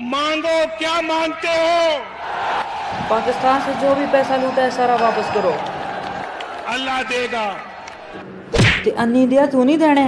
मांगो क्या मांगते हो? पाकिस्तान से जो भी पैसा लूटा है सारा वापस करो। अल्लाह देगा। ते अन्नी दिया तू नहीं देने?